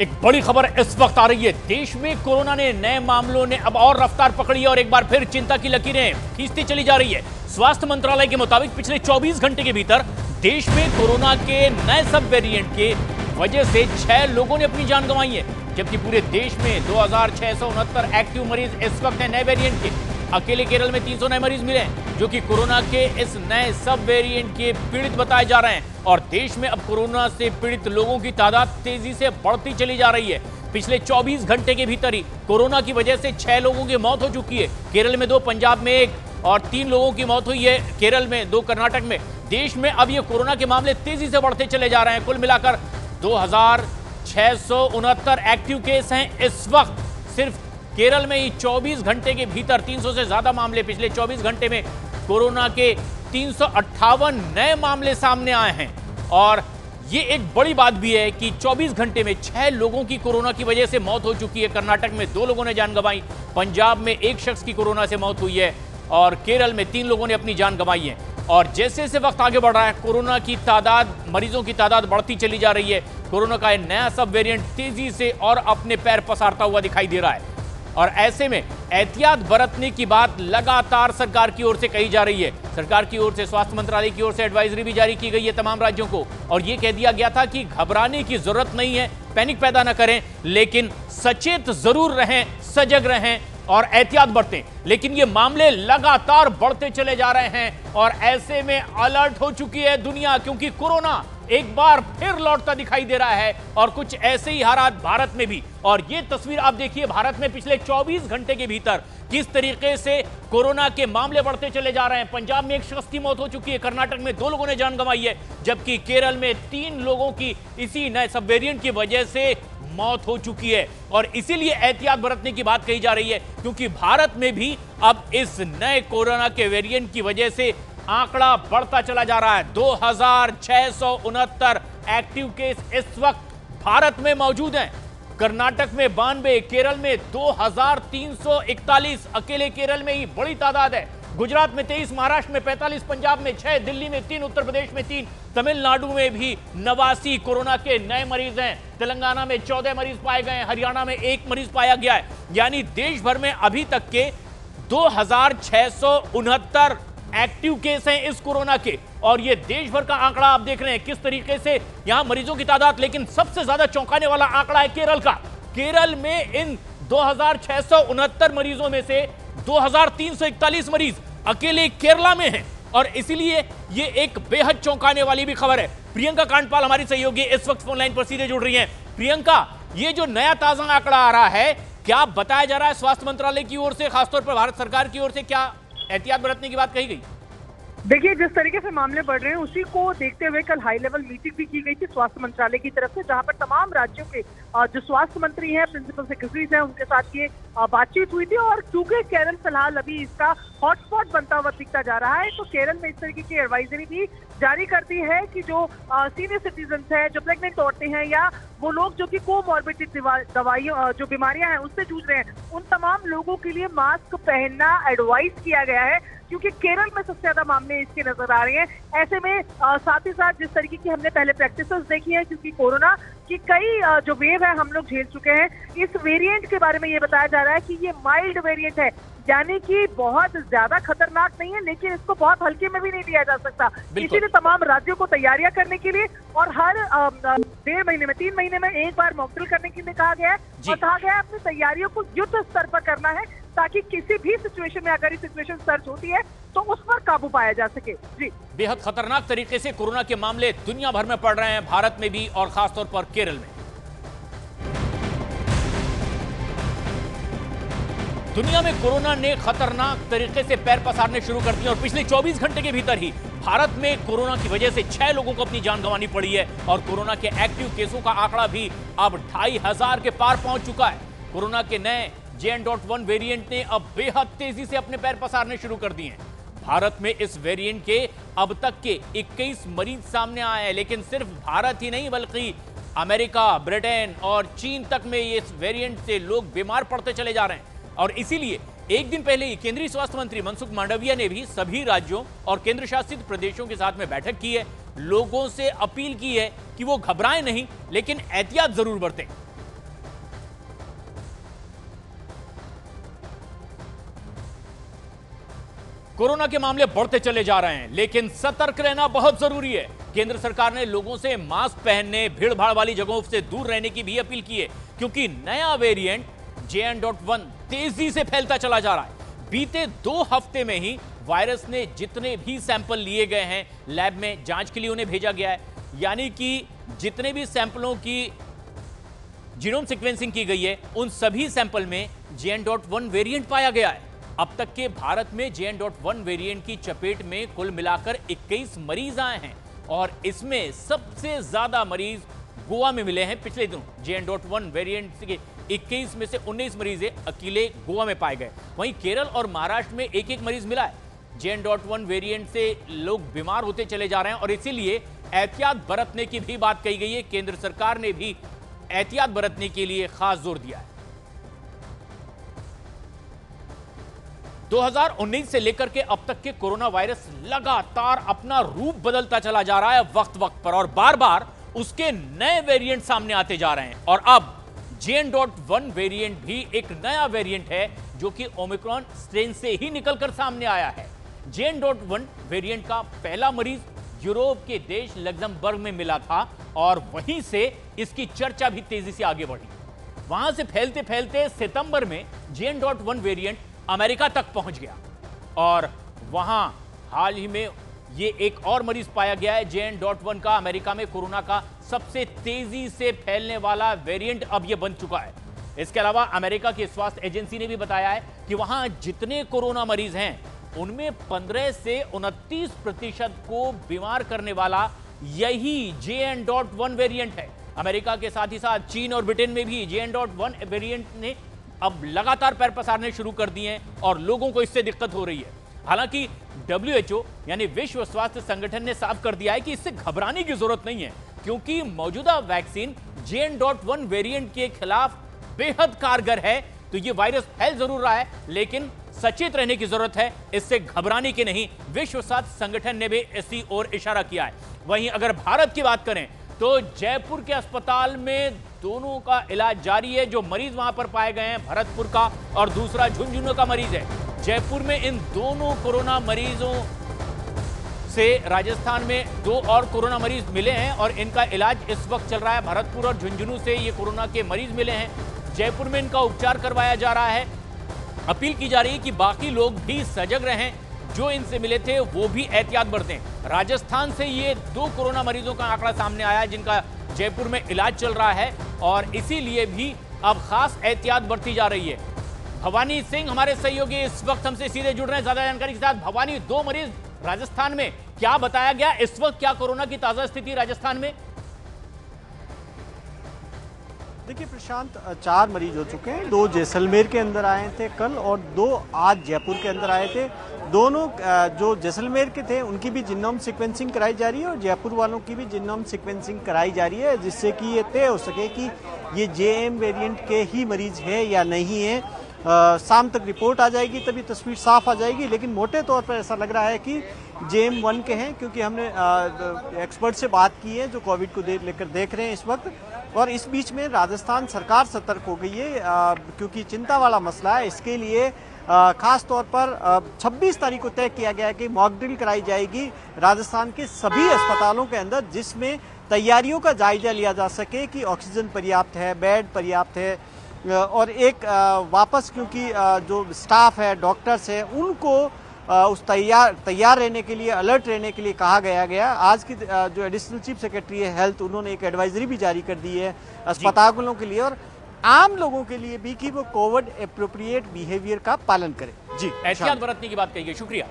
एक बड़ी खबर इस वक्त आ रही है। देश में कोरोना ने नए मामलों ने अब और रफ्तार पकड़ी है और एक बार फिर चिंता की लकीरें खींचती चली जा रही है। स्वास्थ्य मंत्रालय के मुताबिक पिछले 24 घंटे के भीतर देश में कोरोना के नए सब वेरिएंट के वजह से छह लोगों ने अपनी जान गंवाई है, जबकि पूरे देश में दो हज़ार छह सौ उनहत्तर एक्टिव मरीज़ इस वक्त है नए वेरियंट के। अकेले केरल में 300 नए मरीज़ मिले हैं, जो कि कोरोना के इस नए सब वेरिएंट के पीड़ित बताए जा रहे हैं। और देश में अब कोरोना से पीड़ित लोगों की तादाद तेज़ी से बढ़ती चली जा रही है। पिछले 24 घंटे के भीतर ही कोरोना की वजह से छह लोगों की मौत हो चुकी है। केरल में दो, पंजाब में एक और तीन लोगों की मौत हुई है। केरल में दो, कर्नाटक में। देश में अब ये कोरोना के मामले तेज़ी से बढ़ते चले जा रहे हैं। कुल मिलाकर दो हज़ार छह सौ उनहत्तर एक्टिव केस हैं। इस वक्त सिर्फ़ केरल में ही 24 घंटे के भीतर 300 से ज़्यादा मामले। पिछले 24 घंटे में कोरोना के तीन नए मामले सामने आए हैं। और ये एक बड़ी बात भी है कि 24 घंटे में छह लोगों की कोरोना की वजह से मौत हो चुकी है। कर्नाटक में दो लोगों ने जान गंवाई, पंजाब में एक शख्स की कोरोना से मौत हुई है और केरल में तीन लोगों ने अपनी जान गंवाई है। और जैसे जैसे वक्त आगे बढ़ रहा है, कोरोना की तादाद, मरीजों की तादाद बढ़ती चली जा रही है। कोरोना का नया सब वेरिएंट तेज़ी से और अपने पैर पसारता हुआ दिखाई दे रहा है। और ऐसे में एहतियात बरतने की बात लगातार सरकार की ओर से कही जा रही है। सरकार की ओर से, स्वास्थ्य मंत्रालय की ओर से एडवाइजरी भी जारी की गई है तमाम राज्यों को। और यह कह दिया गया था कि घबराने की ज़रूरत नहीं है, पैनिक पैदा ना करें, लेकिन सचेत ज़रूर रहें, सजग रहें और एहतियात बरतें। लेकिन ये मामले लगातार बढ़ते चले जा रहे हैं और ऐसे में अलर्ट हो चुकी है दुनिया, क्योंकि कोरोना एक बार फिर लौटता दिखाई दे रहा है और कुछ ऐसे ही हालात भारत में भी। और ये तस्वीर आप देखिए, भारत में पिछले 24 घंटे के भीतर किस तरीके से कोरोना के मामले बढ़ते चले जा रहे हैं। पंजाब में एक शख्स की मौत हो चुकी है, कर्नाटक में दो लोगों ने जान गंवाई है, जबकि केरल में तीन लोगों की इसी नए सब वेरियंट की वजह से मौत हो चुकी है। और इसीलिए एहतियात बरतने की बात कही जा रही है, क्योंकि भारत में भी अब इस नए कोरोना के वेरिएंट की वजह से आंकड़ा बढ़ता चला जा रहा है। दो हज़ार छह सौ उनहत्तर एक्टिव केस इस वक्त भारत में मौजूद हैं। कर्नाटक में बानवे, केरल में 2341 अकेले केरल में ही बड़ी तादाद है। गुजरात में 23 महाराष्ट्र में 45 पंजाब में 6 दिल्ली में तीन, उत्तर प्रदेश में तीन, तमिलनाडु में भी नवासी कोरोना के नए मरीज़ हैं। तेलंगाना में 14 मरीज़ पाए गए हैं, हरियाणा में एक मरीज़ पाया गया है। यानी देश भर में अभी तक के दो हज़ार छह सौ उनहत्तर एक्टिव केस हैं इस कोरोना के। और ये देश भर का आंकड़ा आप देख रहे हैं किस तरीके से यहाँ मरीजों की तादाद, लेकिन सबसे ज़्यादा चौंकाने वाला आंकड़ा है केरल का। केरल में इन दो मरीजों में से 2341 मरीज़ अकेले केरला में हैं। और इसीलिए ये एक बेहद चौंकाने वाली भी खबर है। प्रियंका कांडपाल हमारी सहयोगी इस वक्त फ़ोन लाइन पर सीधे जुड़ रही हैं। प्रियंका, ये जो नया ताज़ा आंकड़ा आ रहा है, क्या बताया जा रहा है स्वास्थ्य मंत्रालय की ओर से, खासतौर पर भारत सरकार की ओर से, क्या एहतियात बरतने की बात कही गई। देखिए, जिस तरीके से मामले बढ़ रहे हैं, उसी को देखते हुए कल हाई लेवल मीटिंग भी की गई थी स्वास्थ्य मंत्रालय की तरफ़ से, जहाँ पर तमाम राज्यों के जो स्वास्थ्य मंत्री हैं प्रिंसिपल सेक्रेटरीज हैं, उनके साथ ये बातचीत हुई थी और चूँकि केरल फ़िलहाल अभी इसका हॉटस्पॉट बनता हुआ दिखता जा रहा है तो केरल में इस तरीके की एडवाइजरी भी जारी करती है कि जो सीनियर सिटीजन है, जो प्रेगनेंट औरतें हैं या वो लोग जो कि कोमॉर्बिडिटी दवाइयों जो बीमारियाँ हैं, उससे जूझ रहे हैं, उन तमाम लोगों के लिए मास्क पहनना एडवाइस किया गया है। क्योंकि केरल में सबसे ज़्यादा मामले इसके नज़र आ रहे हैं। ऐसे में साथ ही साथ जिस तरीके की हमने पहले प्रैक्टिस देखी है क्योंकि कोरोना की कई जो वेव है हम लोग झेल चुके हैं इस वेरिएंट के बारे में ये बताया जा रहा है कि ये माइल्ड वेरिएंट है। यानी कि बहुत ज़्यादा खतरनाक नहीं है लेकिन इसको बहुत हल्के में भी नहीं लिया जा सकता। इसीलिए तमाम राज्यों को तैयारियाँ करने के लिए और हर डेढ़ महीने में तीन महीने में एक बार मॉकड्रिल करने के लिए कहा गया है और कहा गया है अपनी तैयारियों को युद्ध स्तर पर करना है। ताकि किसी भी सिचुएशन में अगर ये सिचुएशन सर्च होती है तो उस पर काबू पाया जा सके। जी। बेहद खतरनाक तरीके से कोरोना के मामले दुनिया भर में पड़ रहे हैं, भारत में भी और खासतौर पर केरल में। दुनिया में कोरोना ने खतरनाक तरीके से पैर पसारने शुरू कर दिए और पिछले 24 घंटे के भीतर ही भारत में कोरोना की वजह से छह लोगों को अपनी जान गंवानी पड़ी है और कोरोना के एक्टिव केसों का आंकड़ा भी अब ढाई हज़ार के पार पहुँच चुका है। कोरोना के नए जे डॉट वन वेरियंट ने अब बेहद तेज़ी से अपने पैर पसारने शुरू कर दिए हैं। भारत में इस वेरिएंट के अब तक के 21 मरीज़ सामने आए हैं, लेकिन सिर्फ़ भारत ही नहीं, बल्कि अमेरिका, ब्रिटेन और चीन तक में इस वेरिएंट से लोग बीमार पड़ते चले जा रहे हैं। और इसीलिए एक दिन पहले ही केंद्रीय स्वास्थ्य मंत्री मनसुख मांडविया ने भी सभी राज्यों और केंद्र शासित प्रदेशों के साथ में बैठक की है। लोगों से अपील की है कि वो घबराएँ नहीं, लेकिन एहतियात ज़रूर बरतें। कोरोना के मामले बढ़ते चले जा रहे हैं, लेकिन सतर्क रहना बहुत ज़रूरी है। केंद्र सरकार ने लोगों से मास्क पहनने भीड़ भाड़ वाली जगहों से दूर रहने की भी अपील की है, क्योंकि नया variant J N dot one तेज़ी से फैलता चला जा रहा है। बीते दो हफ़्ते में ही वायरस ने जितने भी सैंपल लिए गए हैं, लैब में जाँच के लिए उन्हें भेजा गया है। यानी कि जितने भी सैंपलों की जीनोम सिक्वेंसिंग की गई है, उन सभी सैंपल में J N dot one variant पाया गया है। अब तक के भारत में J N dot one variant की चपेट में कुल मिलाकर 21 मरीज़ आए हैं और इसमें सबसे ज़्यादा मरीज़ गोवा में मिले हैं पिछले दिनों। J N dot one variant के 21 में से 19 मरीज़ अकेले गोवा में पाए गए। वहीं केरल और महाराष्ट्र में एक एक मरीज़ मिला है। J N dot one variant से लोग बीमार होते चले जा रहे हैं और इसीलिए एहतियात बरतने की भी बात कही गई है। केंद्र सरकार ने भी एहतियात बरतने के लिए खास ज़ोर दिया है। 2019 से लेकर के अब तक के कोरोना वायरस लगातार अपना रूप बदलता चला जा रहा है वक्त वक्त पर और बार बार उसके नए वेरिएंट सामने आते जा रहे हैं। और अब जेन डॉट वन वेरियंट भी एक नया वेरिएंट है जो कि ओमिक्रॉन स्ट्रेन से ही निकलकर सामने आया है। जेन डॉट वन वेरियंट का पहला मरीज़ यूरोप के देश लग्जमबर्ग में मिला था और वहीं से इसकी चर्चा भी तेज़ी से आगे बढ़ी। वहाँ से फैलते फैलते सितंबर में JN dot one variant America तक पहुँच गया। और वहाँ हाल ही में ये एक और मरीज़ पाया गया है जेएन डॉट वन का, अमेरिका में कोरोना का सबसे तेज़ी से फैलने वाला वेरिएंट अब यह बन चुका है। इसके अलावा अमेरिका की स्वास्थ्य एजेंसी ने भी बताया है कि वहाँ जितने कोरोना मरीज़ हैं, उनमें 15 से 29 प्रतिशत को बीमार करने वाला यही J N dot one variant है। अमेरिका के साथ ही साथ चीन और ब्रिटेन में भी J N dot one variant ने अब लगातार पैर पसारने शुरू कर दिए हैं और लोगों को इससे दिक्कत हो रही है। हालाँकि डब्ल्यूएचओ यानी विश्व स्वास्थ्य संगठन ने साफ़ कर दिया है कि इससे घबराने की ज़रूरत नहीं है, क्योंकि मौजूदा vaccine JN dot one variant के खिलाफ बेहद कारगर है। तो ये वायरस फैल ज़रूर रहा है, लेकिन सचेत रहने की ज़रूरत है, इससे घबराने की नहीं, विश्व स्वास्थ्य संगठन ने भी इसी ओर इशारा किया है। वहीं अगर भारत की बात करें तो जयपुर के अस्पताल में दोनों का इलाज जारी है, जो मरीज़ वहाँ पर पाए गए हैं, भरतपुर का और दूसरा झुंझुनू का मरीज़ है। जयपुर में इन दोनों कोरोना मरीजों से राजस्थान में दो और कोरोना मरीज़ मिले हैं और इनका इलाज इस वक्त चल रहा है। भरतपुर और झुंझुनू से ये कोरोना के मरीज़ मिले हैं। जयपुर में इनका उपचार करवाया जा रहा है। अपील की जा रही है कि बाकी लोग भी सजग रहें। जो इनसे मिले थे, वो भी एहतियात बरतें। राजस्थान से ये दो कोरोना मरीजों का आंकड़ा सामने आया, जिनका जयपुर में इलाज चल रहा है। और इसीलिए भी अब खास एहतियात बरती जा रही है। भवानी सिंह हमारे सहयोगी इस वक्त हमसे सीधे जुड़ रहे हैं। ज़्यादा जानकारी के साथ भवानी, दो मरीज़ राजस्थान में। क्या बताया गया? इस वक्त क्या कोरोना की ताज़ा स्थिति राजस्थान में? देखिए, प्रशांत चार मरीज़ हो चुके हैं। दो जैसलमेर के अंदर आए थे कल और दो आज जयपुर के अंदर आए थे। दोनों जो जैसलमेर के थे, उनकी भी जिनोम सीक्वेंसिंग कराई जा रही है और जयपुर वालों की भी जिनोम सीक्वेंसिंग कराई जा रही है, जिससे कि ये तय हो सके कि ये जे एम वेरियंट के ही मरीज़ है या नहीं है। शाम तक रिपोर्ट आ जाएगी, तभी तस्वीर साफ़ आ जाएगी, लेकिन मोटे तौर पर ऐसा लग रहा है कि जे एम वन के हैं, क्योंकि हमने एक्सपर्ट से बात की है, जो कोविड को लेकर देख रहे हैं इस वक्त। और इस बीच में राजस्थान सरकार सतर्क हो गई है क्योंकि चिंता वाला मसला है। इसके लिए खास तौर पर 26 तारीख को तय किया गया है कि मॉक ड्रिल कराई जाएगी राजस्थान के सभी अस्पतालों के अंदर, जिसमें तैयारियों का जायजा लिया जा सके कि ऑक्सीजन पर्याप्त है, बेड पर्याप्त है और एक वापस, क्योंकि जो स्टाफ है, डॉक्टर्स हैं, उनको उस तैयार तैयार रहने के लिए अलर्ट रहने के लिए कहा गया गया। आज की जो एडिशनल चीफ सेक्रेटरी है हेल्थ उन्होंने एक एडवाइजरी भी जारी कर दी है अस्पतालों के लिए और आम लोगों के लिए भी कि वो कोविड अप्रोप्रिएट बिहेवियर का पालन करें। जी एहतियात बरतने की बात कही गई। शुक्रिया।